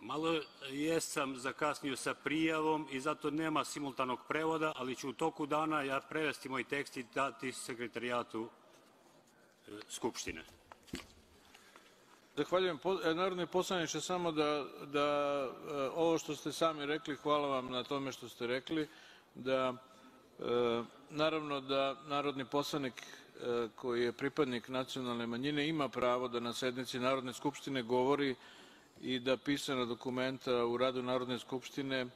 Malo e, jesam zakasnio sa prijavom i zato nema simultanog prevoda, ali ću u toku dana ja prevesti moj tekst i dati sekretarijatu e, Skupštine. Zahvaljujem. E, narodni poslaniče, samo da, da ovo što ste sami rekli, hvala vam na tome što ste rekli, da naravno da narodni poslanik koji je pripadnik nacionalne manjine ima pravo da na sednici Narodne skupštine govori i da pisana dokumenta u radu Narodne skupštine e,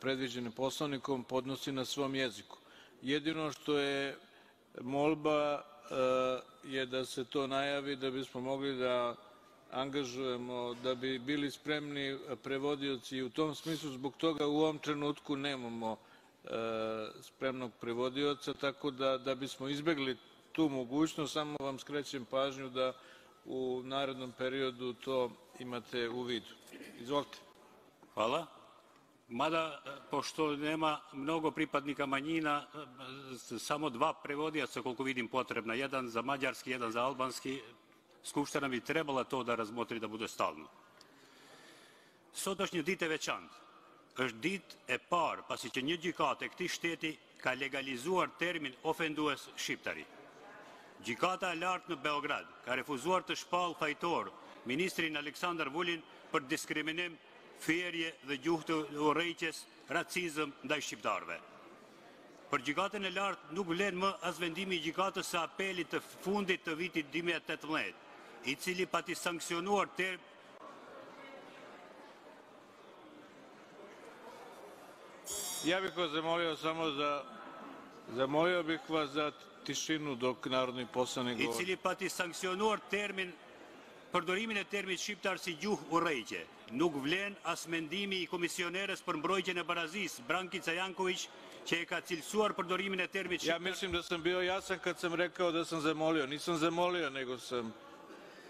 predviđene poslovnikom podnosi na svom jeziku. Jedino što je molba e, je da se to najavi da bismo mogli da angažujemo, da bi bili spremni prevodioci i u tom smislu zbog toga u ovom trenutku nemamo e, spremnog prevodioca, tako da, da bismo izbegli tu mogućnost, samo vam skrećem pažnju da u narednom periodu to imate u vidu. Izvolite. Hvala. Mada, pošto nema mnogo pripadnika manjina, samo dva se koliko vidim, potrebna. Jedan za mađarski, jedan za albanski. Skupština bi trebala to da razmotri da bude stalno. Sot është një ditë e veçantë. Është ditë e parë pasi që një gjykatë e këtij shteti ka legalizuar termin ofendues shiptari. Gjykata e Lartë në Beograd ka refuzuar të shpallë fajtor ministrin Aleksandar Vulin për diskriminim, fyerje dhe gjuhë të urrejtjes, racizëm ndaj shqiptarëve. Për gjykatën e lartë nuk vlen më as vendimi i gjykatës së apelit të fundit të vitit 2018, i cili pati sanksionuar termin Ja bih vas zamolio samo da, zamolio bih vas da tišinu dok narodni poslanik govori. I cili pati sankcionuar termin përdorimin e termit shiptar si gjuhë urrejtje. Nuk vlen as mendimi i komisioneres për mbrojtjen e barazisë, Brankica Jankoviq, që e ka cilësuar përdorimin e termit shiptar. Ja mislim da sam bio jasan kad sam rekao da sam zamolio. Nisam zamolio, nego sam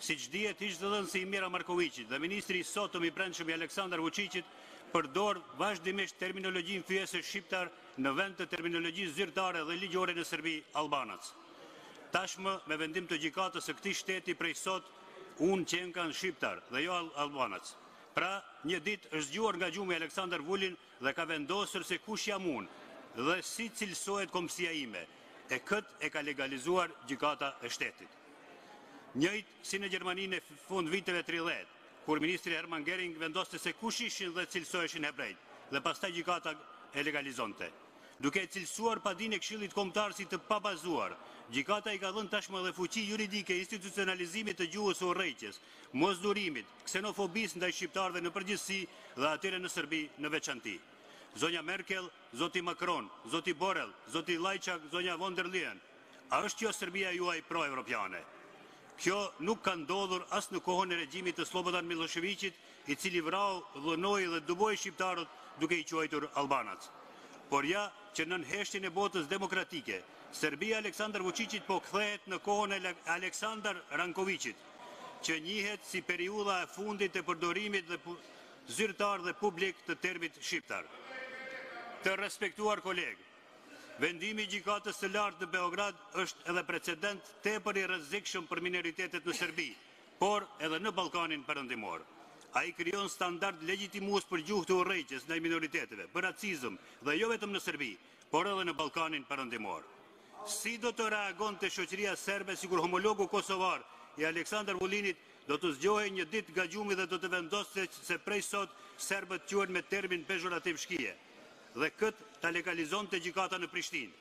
Siç dihet, ish-zëdhënësi i Mira Markoviqit dhe ministri i sotëm i Brendshëm i Aleksandar Vuçiqit përdor vazhdimisht terminologjinë fyese shiptar në vend të terminologjisë zyrtare dhe ligjore në Serbi, Albanac. Tashmë, me vendim të gjykatës së këtij shteti prej sot unë qenkam shiptar dhe jo albanac. Pra, një ditë është zgjuar nga gjumi Aleksandar Vulin dhe ka vendosur se kush jam unë dhe si cilësohet kombësia ime, e këtë e ka legalizuar gjykata e shtetit. Njëjtë si në Gjermaninë e fundviteve tridhjetë, kur ministri Hermann Göring vendoste se kush ishin dhe cilësoheshin hebrejt, dhe pastaj gjykata e legalizonte. Duke e cilësuar padinë e Këshillit Kombëtar si të pabazuar, gjykata i ka dhënë tashmë edhe fuqi juridike institucionalizimit të gjuhës së urrejtjes, mosdurimit, ksenofobisë ndaj shqiptarëve në përgjithësi dhe atyre në Serbi në veçanti. Zonja Merkel, zoti Macron, zoti Borrell, zoti Lajçak, zonja von der Leyen, A është kjo Serbia juaj pro-evropiane? Kjo nuk ka ndodhur as në kohën e regjimit të Sllobodan Millosheviqit, i cili vrau, dhunoi dhe dëboi shqiptarët duke i quajtur albanac. Por ja që nën heshtjen e botës demokratike, Serbia e Aleksandar Vuçiqit po kthehet në kohën e Aleksandar Rankoviqit, që njihet si periudha e fundit e përdorimit dhe zyrtar dhe publik të termit shiptar. Të respektuar kolegë, Vendimi i Gjykatës së Lartë në Beograd është edhe precedent tepër i rrezikshëm për minoritetet në Serbi, por edhe në Ballkanin Perëndimor. Ai krijon standard legjitimues për gjuhë të urrejtjes ndaj minoriteteve, për racizëm dhe jo vetëm në Serbi, por edhe në Ballkanin Perëndimor. Si do të reagonte shoqëria serbe sikur homologu kosovar i Aleksandar Vullinit do të zgjohej një ditë nga gjumi dhe do të vendoste se prej sot serbët quhen me termin pezhorativ shkije? Dhe këtë ta legalizonte gjykata në Prishtinë.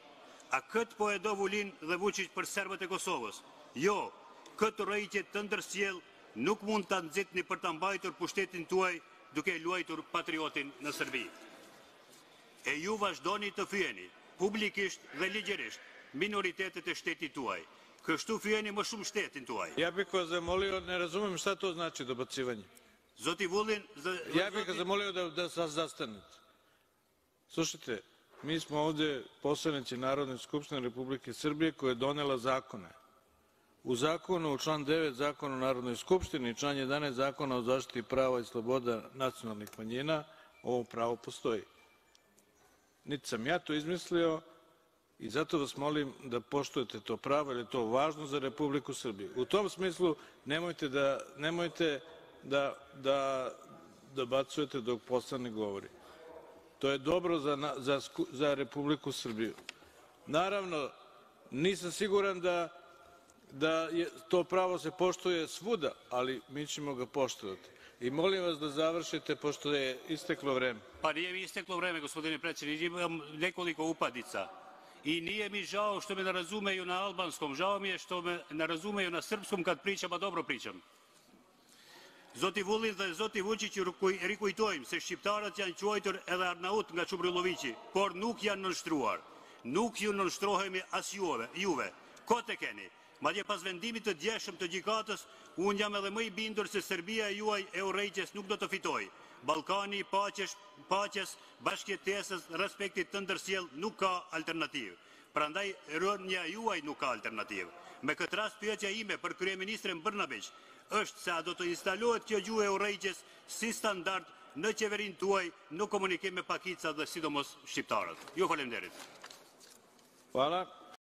A këtë po e do Vulin dhe Vuçiq për serbët e Kosovës? Jo, këtë urrejtje të ndërsjellë nuk mund ta nxitni për ta mbajtur pushtetin tuaj duke e luajtur patriotin në Serbi. E ju vazhdoni të fyeni, publikisht dhe ligjërisht, minoritetet e shtetit tuaj. Kështu fyeni më shumë shtetin tuaj. Ja bih vas zamolio ne razumem šta to znači dobacivanje Zoti vullin... Ja për këzë e da dhe sa zastanit. Sushtete, mi smo ovdje posenici Narodne skupštine Republike Srbije koje donela zakone. U zakonu, član 9. Zakona o Narodnoj skupštini, član 11. Zakona o zaštiti prava i sloboda nacionalnih manjina, ovo pravo postoji. Niti sam ja to izmislio i zato vas molim da poštujete to pravo, jer je to važno za Republiku Srbiju. U tom smislu nemojte da, nemojte da, da, da bacujete dok poslanik govori. To je dobro za, za, za Republiku Srbiju. Naravno, nisam siguran da da je, to pravo se poštuje svuda, ali mi ćemo ga poštovati. I molim vas da završite, pošto je isteklo vreme. Pa nije mi isteklo vreme, gospodine predsjedniče, imam nekoliko upadica. I nije mi žao što me ne razumeju na albanskom, žao mi je što me ne razumeju na srpskom kad pričam, a dobro pričam. Zoti Vulin dhe Zoti Vuçiq rikujtojmë se shqiptarët janë quajtur edhe arnaut nga Çubrilloviqi, por nuk janë nënshtruar. Nuk ju nënshtrohemi as juve, juve. Kot e keni. Madje pas vendimit të djeshëm të gjykatës, unë jam edhe më i bindur se Serbia e juaj e urrejtjes nuk do të fitojë. Ballkani i paqesh, paqes, bashkëjetesës, respektit të ndërsjellë nuk ka alternativë. Prandaj rënia juaj nuk ka alternativë. Me këtë rast pyetja ime për kryeministren Brnabiq është se a do të instalohet kjo gjuhë e urrejtjes si standard në qeverinë tuaj në komunikim me pakicat dhe sidomos shqiptarët. Ju faleminderit. Hvala.